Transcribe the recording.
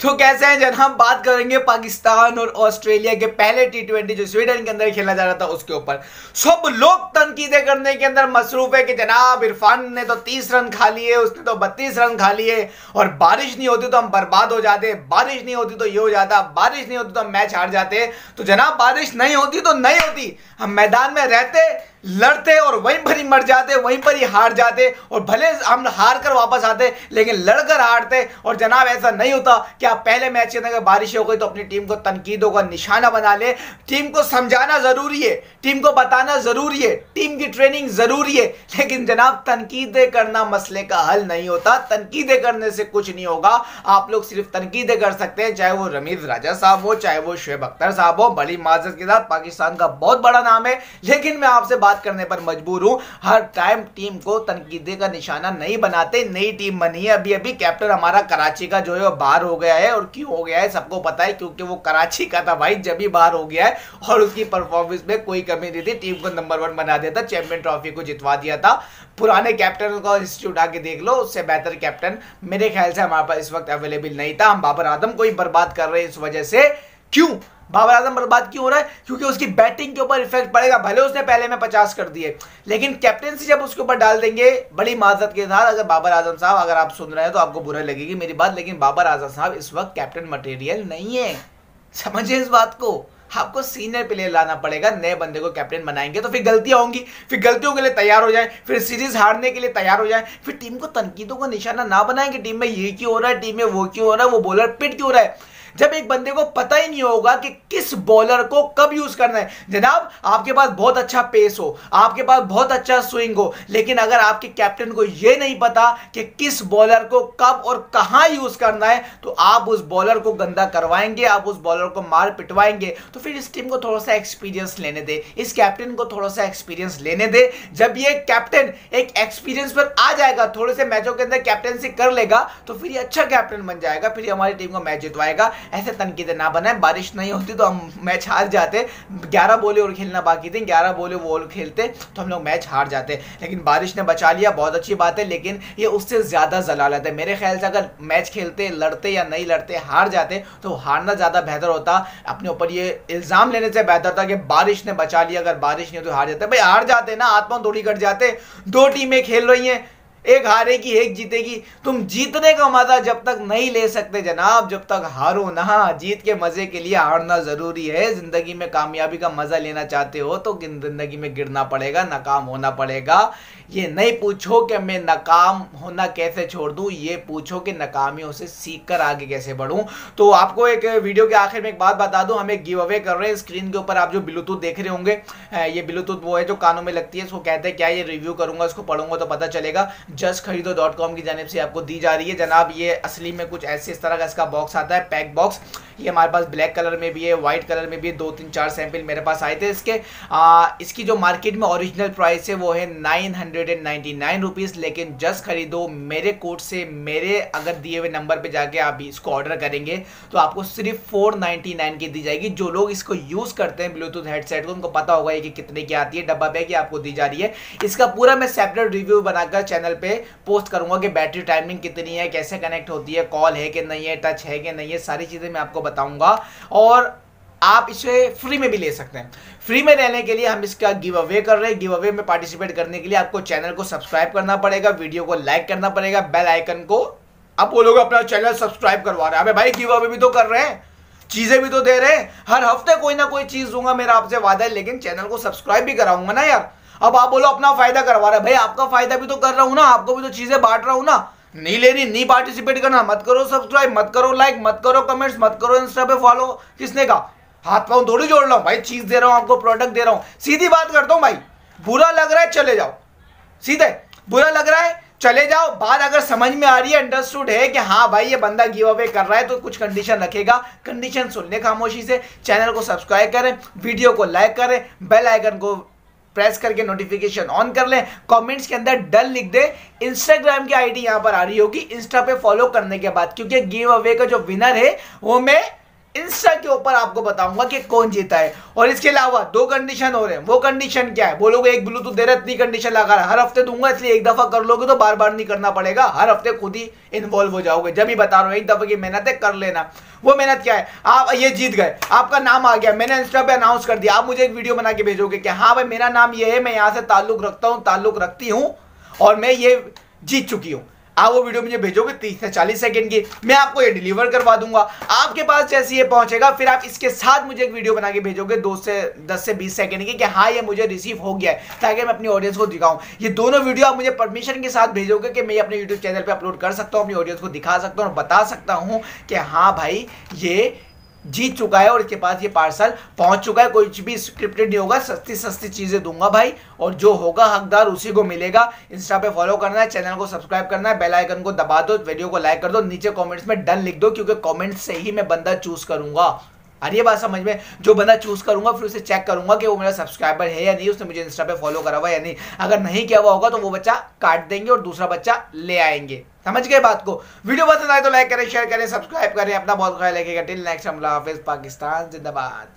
तो कैसे हैं जनाब बात करेंगे पाकिस्तान और ऑस्ट्रेलिया के पहले टी ट्वेंटी जो स्वीडन के अंदर खेला जा रहा था, उसके ऊपर। सब लोग तनकीदे करने के अंदर मसरूफ है कि जनाब इरफान ने तो तीस रन खा लिए, उसने तो बत्तीस रन खा लिए, और बारिश नहीं होती तो हम बर्बाद हो जाते, बारिश नहीं होती तो ये हो जाता, बारिश नहीं होती तो हम मैच हार जाते। तो जनाब, बारिश नहीं होती तो नहीं होती, हम मैदान में रहते लड़ते और वहीं पर ही मर जाते, वहीं पर ही हार जाते और भले हम हार कर वापस आते, लेकिन लड़कर हारते और जनाब ऐसा नहीं होता कि आप पहले मैच के अंदर बारिश हो गई तो अपनी टीम को तनकीदों का निशाना बना ले। टीम को समझाना ज़रूरी है, टीम को बताना ज़रूरी है, टीम की ट्रेनिंग ज़रूरी है, लेकिन जनाब तनकीदें करना मसले का हल नहीं होता। तनकीदें करने से कुछ नहीं होगा। आप लोग सिर्फ़ तनकीदें कर सकते हैं, चाहे वो रमीज राजा साहब हो, चाहे वो शुएब अख्तर साहब हो, बड़ी माजत के साथ पाकिस्तान का बहुत बड़ा नाम है, लेकिन मैं आपसे बात करने पर मजबूर हूँ। हर टाइम टीम को तनकीदे का निशाना नहीं बनाते, नई टीम बनी है। अभी अभी कैप्टन हमारा कराची का जो है बाहर हो गया है। और क्यों हो गया है, सबको पता है, क्योंकि वो कराची का था भाई, जब ही बाहर हो गया है। और उसकी परफॉर्मेंस में कोई कमी नहीं थी। टीम को नंबर वन बना दिया था चैंपियन ट्रॉफी को जितवा दिया था। पुराने कैप्टन का हिस्ट्री उठा के देख लो, उससे बेहतर कैप्टन मेरे ख्याल से हमारे पास इस वक्त अवेलेबल नहीं था। हम बाबर आदम को ही बर्बाद कर रहे हैं इस वजह से। क्यों? बाबर आज़म बर्बाद क्यों हो रहा है? क्योंकि उसकी बैटिंग के ऊपर इफ़ेक्ट पड़ेगा, भले उसने पहले में पचास कर दिए, लेकिन कैप्टनसी जब उसके ऊपर डाल देंगे, बड़ी माजत के साथ अगर बाबर आज़म साहब, अगर आप सुन रहे हैं तो आपको बुरा लगेगी मेरी बात, लेकिन बाबर आज़म साहब इस वक्त कैप्टन मटेरियल नहीं है। समझिए इस बात को। आपको सीनियर प्लेयर लाना पड़ेगा, नए बंदे को कैप्टन बनाएँगे तो फिर गलतियाँ होंगी, फिर गलतियों के लिए तैयार हो जाए, फिर सीरीज़ हारने के लिए तैयार हो जाए, फिर टीम को तनकीदों का निशाना ना बनाएँगे टीम में ये क्यों हो रहा है टीम में वो क्यों हो रहा है, वो बॉलर पिट क्यों हो रहा है? जब एक बंदे को पता ही नहीं होगा कि किस बॉलर को कब यूज़ करना है। जनाब, आपके पास बहुत अच्छा पेस हो, आपके पास बहुत अच्छा स्विंग हो, लेकिन अगर आपके कैप्टन को यह नहीं पता कि किस बॉलर को कब और कहाँ यूज़ करना है तो आप उस बॉलर को गंदा करवाएँगे, आप उस बॉलर को मार पिटवाएँगे। तो फिर इस टीम को थोड़ा सा एक्सपीरियंस लेने दे, इस कैप्टन को थोड़ा सा एक्सपीरियंस लेने दे। जब ये कैप्टन एक एक्सपीरियंस पर आ जाएगा, थोड़े से मैचों के अंदर कैप्टनसी कर लेगा तो फिर ये अच्छा कैप्टन बन जाएगा, फिर हमारी टीम को मैच जितवाएगा। ऐसे तनकीदे ना बनाए बारिश नहीं होती तो हम मैच हार जाते। ग्यारह बोले और खेलना बाकी थे, ग्यारह बोले वो खेलते तो हम लोग मैच हार जाते। लेकिन बारिश ने बचा लिया, बहुत अच्छी बात है, लेकिन ये उससे ज़्यादा जलालत है। मेरे ख्याल से अगर मैच खेलते, लड़ते या नहीं लड़ते, हार जाते तो हारना ज़्यादा बेहतर होता। अपने ऊपर ये इल्ज़ाम लेने से बेहतर था कि बारिश ने बचा लिया। अगर बारिश नहीं हो तो हार जाते। भाई हार जाते ना, आत्मा थोड़ी कट जाते। दो टीमें खेल रही हैं एक हारेगी, एक जीतेगी। तुम जीतने का मज़ा जब तक नहीं ले सकते जनाब, जब तक हारो ना। जीत के मज़े के लिए हारना ज़रूरी है। ज़िंदगी में कामयाबी का मज़ा लेना चाहते हो तो ज़िंदगी में गिरना पड़ेगा, नाकाम होना पड़ेगा। ये नहीं पूछो कि मैं नाकाम होना कैसे छोड़ दूँ, ये पूछो कि नाकामियों से सीख कर आगे कैसे बढ़ूं। तो आपको एक वीडियो के आखिर में एक बात बता दूँ, हम एक गिव अवे कर रहे हैं। स्क्रीन के ऊपर आप जो ब्लूटूथ देख रहे होंगे ये ब्लूटूथ वो है जो कानों में लगती है, इसको कहते हैं, क्या ये रिव्यू करूँगा उसको पढ़ूँगा तो पता चलेगा। जस्ट खरीदो डॉट कॉम की जानब से आपको दी जा रही है। जनाब ये असली में कुछ ऐसे इस तरह का इसका बॉक्स आता है पैक बॉक्स ये हमारे पास ब्लैक कलर में भी है व्हाइट कलर में भी है दो तीन चार सैंपल मेरे पास आए थे। इसके आ, इसकी जो मार्केट में ओरिजिनल प्राइस है वो है nine hundred and ninety nine rupees लेकिन जस्ट खरीदो मेरे कोड से मेरे अगर दिए हुए नंबर पे जाके आप इसको ऑर्डर करेंगे तो आपको सिर्फ़ फोर नाइन्टी नाइन की दी जाएगी। जो लोग इसको यूज़ करते हैं ब्लूटूथ हेडसेट को उनको पता होगा कि कितने की आती है डब्बा बैग आपको दी जा रही है। इसका पूरा मैं सेपरेट रिव्यू बनाकर चैनल पे पोस्ट करूँगा कि बैटरी टाइमिंग कितनी है, कैसे कनेक्ट होती है कॉल है कि नहीं है टच है कि नहीं है, सारी चीज़ें मैं आपको बताऊँगा। और आप इसे फ्री में भी ले सकते हैं। फ्री में रहने के लिए हम इसका गिव अवे कर रहे हैं। गिव अवे में पार्टिसिपेट करने के लिए आपको चैनल को सब्सक्राइब करना पड़ेगा वीडियो को लाइक करना पड़ेगा बेल आइकन को। आप वो लोग अपना चैनल सब्सक्राइब करवा रहे हैं। अबे भाई गिव अवे भी तो कर रहे हैं। चीज़ें भी तो दे रहे हैं। हर हफ़्ते कोई ना कोई चीज़ दूँगा, मेरा आपसे वादा है, लेकिन चैनल को सब्सक्राइब भी कराऊँगा ना यार। अब आप बोलो, अपना फ़ायदा करवा रहे भाई, आपका फ़ायदा भी तो कर रहा हूँ ना, आपको भी तो चीज़ें बांट रहा हूँ ना। नहीं लेनी, नहीं पार्टिसिपेट करना। मत करो सब्सक्राइब मत करो लाइक मत करो कमेंट्स मत करो इंस्टा पे फॉलो किसने कहा? हाथ पाँव थोड़ी जोड़ रहा हूँ। भाई, चीज़ दे रहा हूँ, आपको प्रोडक्ट दे रहा हूँ। सीधी बात करता हूँ भाई, बुरा लग रहा है, चले जाओ। सीधे, बुरा लग रहा है, चले जाओ। बात अगर समझ में आ रही है अंडरस्टूड है कि हाँ भाई, ये बंदा गिव अवे कर रहा है तो कुछ कंडीशन रखेगा। कंडीशन सुन ले खामोशी से। चैनल को सब्सक्राइब करें वीडियो को लाइक करें बेल आइकन को प्रेस करके नोटिफिकेशन ऑन कर लें। कमेंट्स के अंदर डल लिख दे। इंस्टाग्राम की आईडी यहाँ पर आ रही होगी। इंस्टा पे फॉलो करने के बाद, क्योंकि गिव अवे का जो विनर है, वो मैं इंस्टा के ऊपर आपको बताऊँगा कि कौन जीता है। और इसके अलावा दो कंडीशन हो रहे हैं। वो कंडीशन क्या है? बोलोगे, एक ब्लूटूथ दे रहे इतनी कंडीशन लगा रहा है। हर हफ़्ते दूँगा, इसलिए एक दफ़ा कर लोगे तो बार बार नहीं करना पड़ेगा। हर हफ़्ते खुद ही इन्वॉल्व हो जाओगे। जब ही बता रहा हूँ, एक दफे की मेहनत है, कर लेना। वो मेहनत क्या है? आप ये जीत गए। आपका नाम आ गया। मैंने इंस्टा पे अनाउंस कर दिया। आप मुझे एक वीडियो बना के भेजोगे कि हाँ भाई, मेरा नाम ये है, मैं यहाँ से ताल्लुक रखता हूँ, ताल्लुक रखती हूँ और मैं ये जीत चुकी हूँ। आप वो वीडियो मुझे भेजोगे तीस से चालीस सेकेंड की, मैं आपको ये डिलीवर करवा दूँगा। आपके पास जैसे ये पहुंचेगा, फिर आप इसके साथ मुझे एक वीडियो बना के भेजोगे दो से, दस से बीस सेकेंड की कि हाँ ये मुझे रिसीव हो गया है, ताकि मैं अपनी ऑडियंस को दिखाऊँ। ये दोनों वीडियो आप मुझे परमिशन के साथ भेजोगे कि मैं अपने यूट्यूब चैनल पर अपलोड कर सकता हूँ, अपनी ऑडियंस को दिखा सकता हूँ और बता सकता हूँ कि हाँ भाई, ये जीत चुका है और इसके पास ये पार्सल पहुँच चुका है। कुछ भी स्क्रिप्टेड नहीं होगा, सस्ती सस्ती चीज़ें दूँगा भाई। और जो होगा हकदार उसी को मिलेगा। इंस्टा पे फॉलो करना है चैनल को सब्सक्राइब करना है बेल आइकन को दबा दो वीडियो को लाइक कर दो, नीचे कमेंट्स में डन लिख दो, क्योंकि कमेंट्स से ही मैं बंदा चूज़ करूँगा। और ये बात समझ में, जो बंदा चूज़ करूँगा, फिर उसे चेक करूँगा कि वो मेरा सब्सक्राइबर है या नहीं, उसने मुझे इंस्टा पे फॉलो करा हुआ या नहीं। अगर नहीं किया हुआ होगा तो वो बच्चा काट देंगे और दूसरा बच्चा ले आएँगे। समझ गए बात को? वीडियो पसंद आए तो लाइक करें शेयर करें सब्सक्राइब करें, अपना बहुत ख्याल रखेगा टिल नेक्स्ट हमला हाफिज, पाकिस्तान, जिंदाबाद।